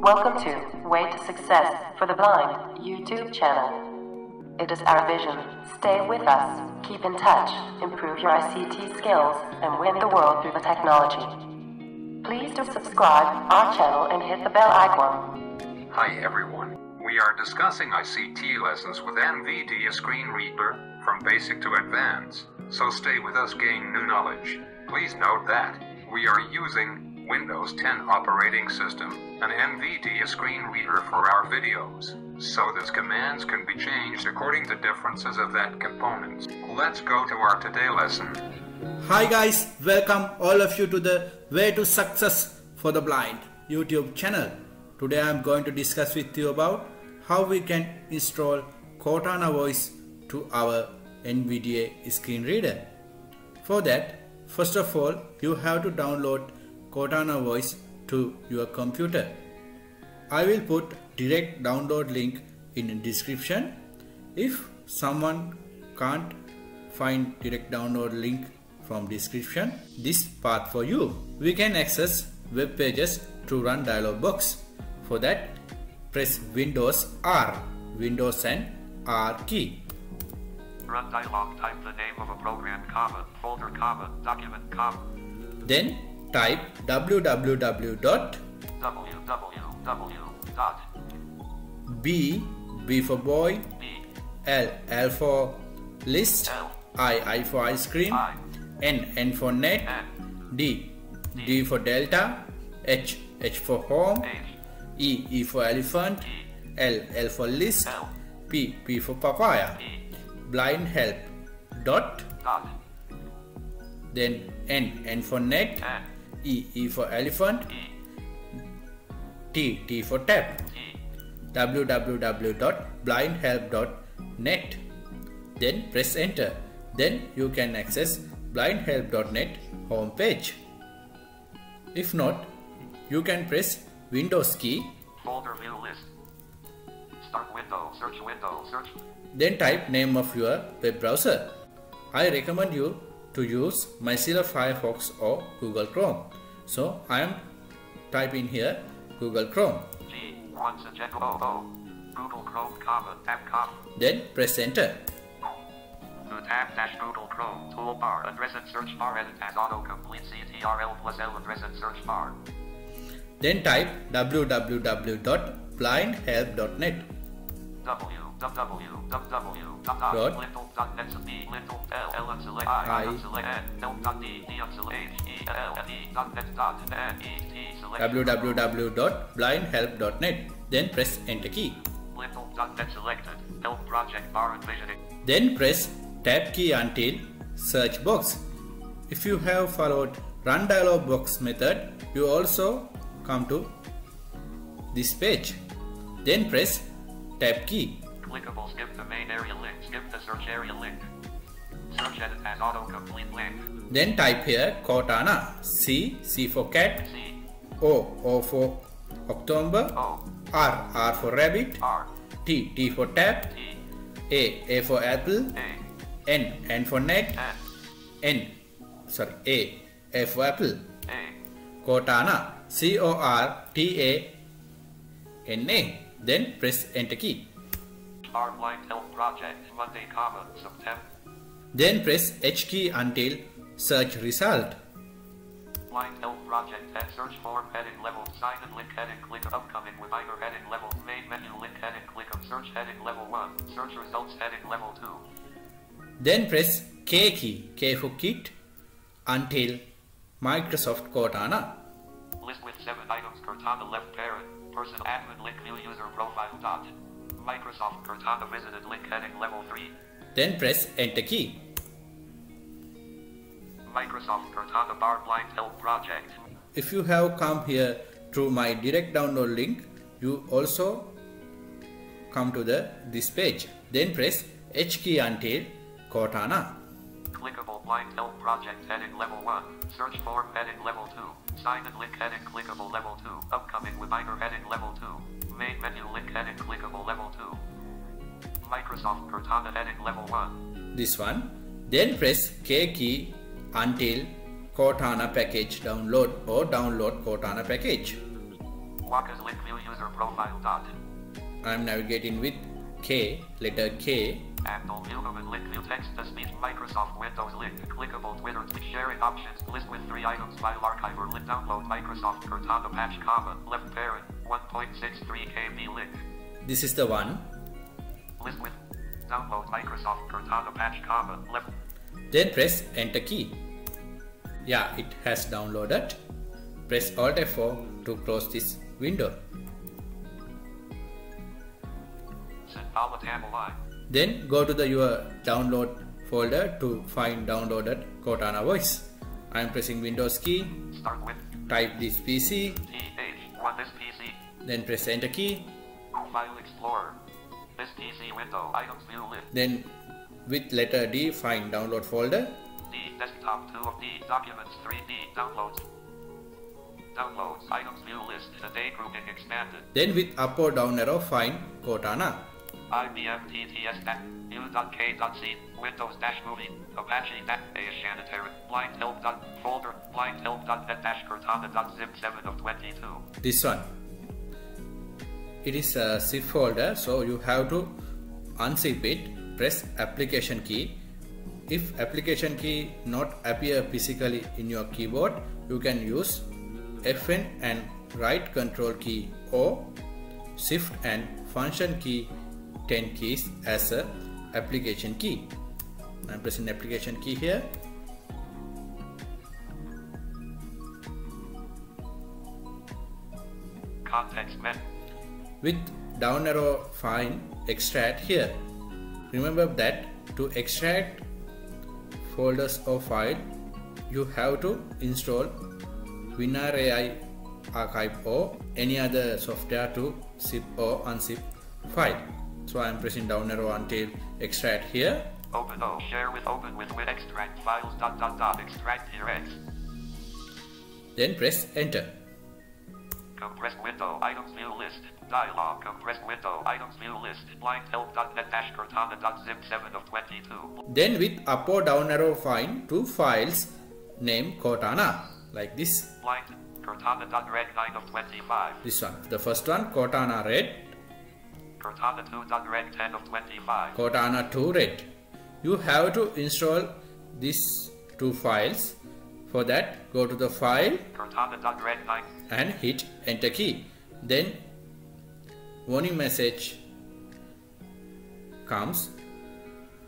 Welcome to Way to Success for the Blind YouTube channel. It is our vision. Stay with us, keep in touch, improve your ICT skills, and win the world through the technology. Please do subscribe our channel and hit the bell icon. Hi everyone. We are discussing ICT lessons with NVDA Screen Reader from basic to advanced. So stay with us gain new knowledge. Please note that we are using Windows 10 operating system, an NVDA screen reader for our videos. So these commands can be changed according to differences of that component. Let's go to our today lesson. Hi guys, welcome all of you to the Way to Success for the Blind YouTube channel. Today I am going to discuss with you about how we can install Cortana voice to our NVDA screen reader. For that, first of all, you have to download Cortana voice to your computer. I will put direct download link in description. If someone can't find direct download link from description, this path for you. We can access web pages to run dialog box. For that, press Windows R, Windows and R key. Run dialog, type the name of a program, comma, folder, comma, document, comma, Then type www dot b b for boy b l l for list i i for ice cream n n for net d d for delta h h for home e e for elephant l l for list p p for papaya blind help dot then n n for net e e for elephant T, T for tap. Www.blindhelp.net then press enter. Then you can access blindhelp.net homepage if not you can press windows key. Folder view list. Start window search window search. Then type name of your web browser. I recommend you to use mozilla firefox or google chrome so i am typing here google chrome. G one suggest O oh, O oh. Google Chrome comma then press enter. To tab dash Google Chrome toolbar address and search bar edit as autocomplete CTRL plus L address and search bar. Then type www.blindhelp.net www.blindhelp.net then press enter key. Then press tab key until search box. If you have followed run dialog box method you also come to this page. Then press tab key. Clickable skip the main area link skip the search area link. Search edit as autocomplete link. Then type here Cortana. C C for cat. C. O O for October. O. R R for rabbit. R. T T for tap. T. A A for apple. A. N N for net. N. N sorry A A for apple. A. Cortana. C O R T A N A then press enter key. R blind help project Monday comma September. Then press H key until search result. Blind help project and search form heading level sign and link heading click upcoming with either heading level main menu link heading click of search heading level 1 search results heading level 2 then press K key K for kit until Microsoft Cortana. List with 7 items Cortana left parent person admin link view user profile dot. Microsoft Cortana visited link heading level 3 then press enter key. Microsoft Cortana bar blind help project. If you have come here through my direct download link you also come to the this page. Then press H key until Cortana. Clickable blind help project heading level 1. Search form heading level 2. Sign and link heading clickable level 2. Upcoming with either heading level 2. Main menu link heading clickable level 2. Microsoft Cortana heading level 1. this one then press K key until Cortana package download or download Cortana package Waka's link view user profile dot. I'm navigating with K, letter K. Handle view of link view text to speech Microsoft Windows link. Clickable Twitter sharing options. List with three items file archiver link. Download Microsoft Cortana patch comma. Left parent 1.63 KB link. This is the one. List with download Microsoft Cortana patch comma. Left Then press enter key. Yeah, it has downloaded. Press Alt F4 to close this window. Send. Then go to the your download folder to find downloaded Cortana voice. I am pressing Windows key, Start with type this PC, TH1 this PC. then press enter key. File Explorer. This PC window. Items view list. Then with letter D find download folder. D desktop 2 of D documents 3D downloads. Downloads items view list. The day grouping expanded. Then with up or down arrow find Cortana. IBM TTS dat U.K.C Windows dash movie Apache dat A sanitary blind help dot folder blind help dot net dash Cortana dot zip 7 of 22. This one. It is a zip folder so you have to unzip it. Press application key. If application key not appear physically in your keyboard you can use Fn and right control key or shift and function key 10 keys as a application key. I'm pressing application key here. Context menu. with down arrow find extract here remember that to extract folders or file you have to install WinRAR archive or any other software to zip or unzip file so I am pressing down arrow until extract here Open O. Share with open with with extract files dot dot dot extract here X. then press enter Compressed window items view list. Dialog compressed window items view list. Blind help dot net dash Cortana dot zip 7 of 22. then with up or down arrow find two files named Cortana like this Blind Cortana dot reg 9 of 25. this one the first one Cortana reg Cortana 2 reg 10 of 25. Cortana 2 reg. You have to install these two files. For that, go to the file Cortana dot reg 9. and hit enter key. Then warning message comes.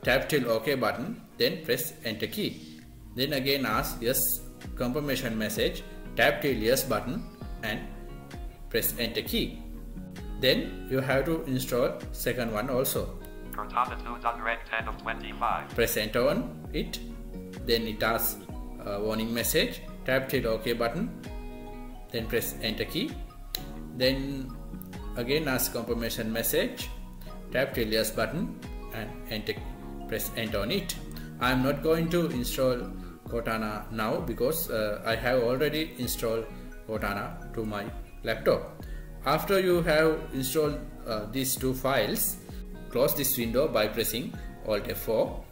Tap till OK button, then press enter key. Then again ask yes confirmation message. Tap till yes button and press enter key. Then you have to install second one also. Cortana 2 dot reg 10 25. press enter on it. Then it asks a warning message. Tap till ok button. Then press enter key. Then again ask confirmation message. Tap till yes button and enter press enter on it. I am not going to install cortana now because uh, i have already installed cortana to my laptop after you have installed uh, these two files close this window by pressing alt f4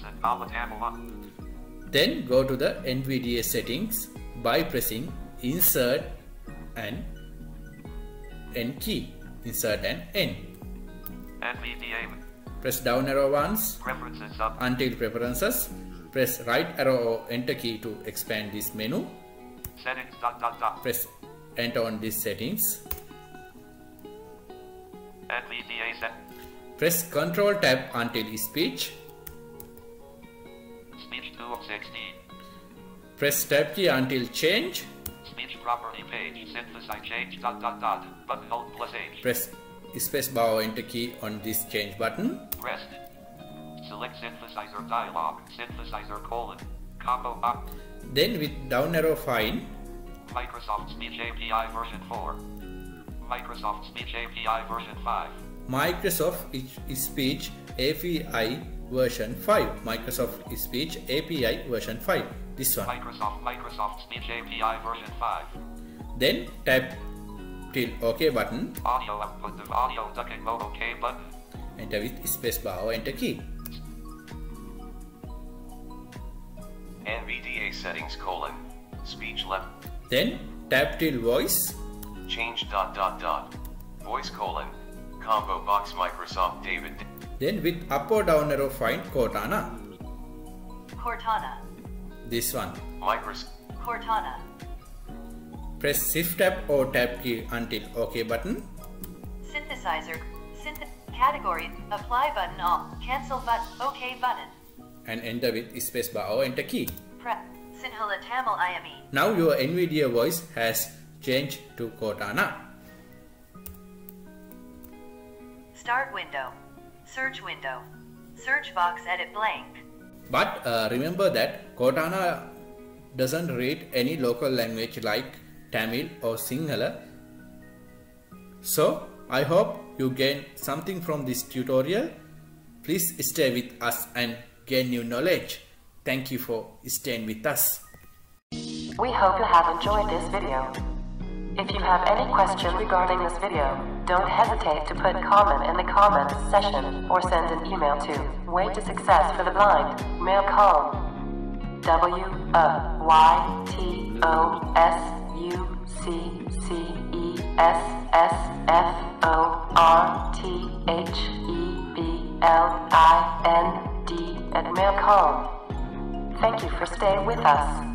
Send Palatable 1. then go to the NVDA settings by pressing insert and N key. Insert and N. NVDA. Press down arrow once Preferences until preferences. Press right arrow or enter key to expand this menu. Settings dot dot dot. Press enter on these settings. Press control tab until speech. Speech 2 of 16. Press tab key until change. Speech property page. Synthesize change dot dot dot. Button alt plus H. Press space bar or enter key on this change button. Pressed. Select synthesizer dialog. Synthesizer colon. Combo box. Then with down arrow find Microsoft Speech API version 4. Microsoft Speech API version 5. Microsoft Speech API version 5. Microsoft Speech API version 5. This one. Microsoft Microsoft Speech API version 5. Then tap till OK button. Audio output of audio ducking mode OK button. Enter with space bar or enter key. NVDA settings colon. Speech left. Then tap till voice. change dot dot dot. Voice colon, combo box Microsoft David. Then with up or down arrow find Cortana. Cortana. This one. Microsoft. Cortana. Press shift tab or tab key until OK button. Synthesizer. Synth category. Apply button off. Cancel button. OK button. And enter with spacebar or enter key. Prep. Sinhala Tamil IME. Now your NVDA voice has changed to Cortana. Start window. Search window. Search box edit blank. But uh, remember that Cortana doesn't read any local language like Tamil or Sinhala. So I hope you gain something from this tutorial. Please stay with us and gain new knowledge. Thank you for staying with us. We hope you have enjoyed this video. If you have any question regarding this video, don't hesitate to put comment in the comments section or send an email to Way to Success for the Blind, mailcom, W O Y T O S U C C E S S F O R T H E B L I N D at mailcom. Thank you for staying with us.